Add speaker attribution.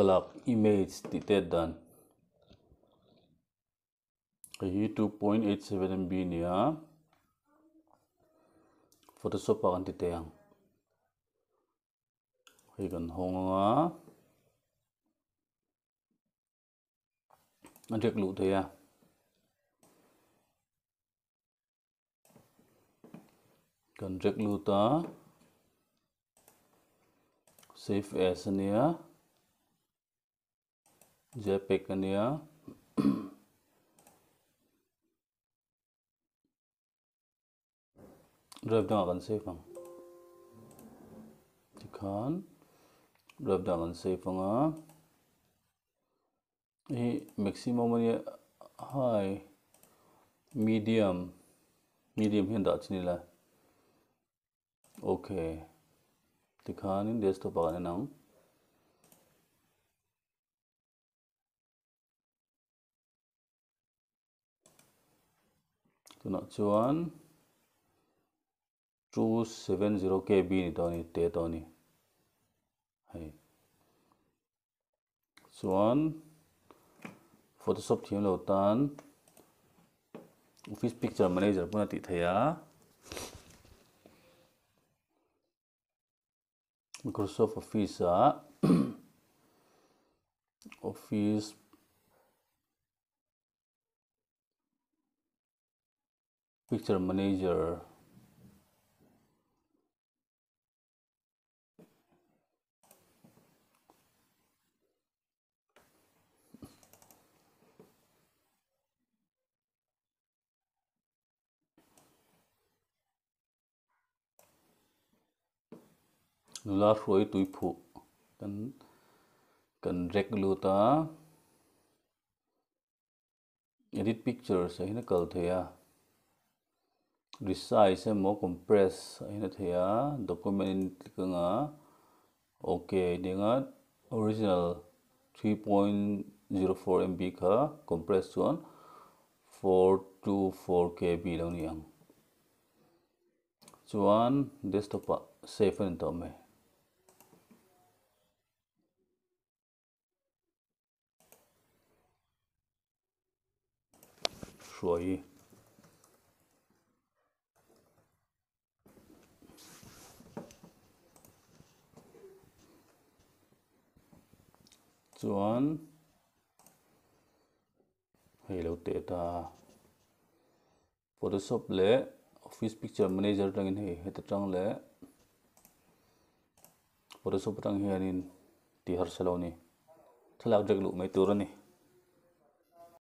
Speaker 1: thalak image ti te dan hi 2.87 MB nia Photoshop kan ti te ang hi kan honga anh rek lu thế à cần rek lu ta save as जय पेकनिया। रबदागन से फंग। खान से फंगा। ये maximum ये, high, medium medium ही दाचनी ला। Okay. तिखान देश तो पागने ना akan nang tuna chuan 270 kb ni tawni te tawni hei chuan photoshop thiam lo tan office picture manager puna ti theia Microsoft Office a Office Picture Manager la roi tui phu kan kan rek lu ta edit pictures ai na kal theya resize eh, mo compress. Ayun at hiya document ka nga okay di nga original 3.04 MB ka compress tuan 4 to 4 KB lang niyang cuan desktop pa save nito may suai. Chuan hei lo te ta photoshop le office picture manager tangin hei heta tang le photoshop tang hianin ti har saloni thalak drag lu mai tur ani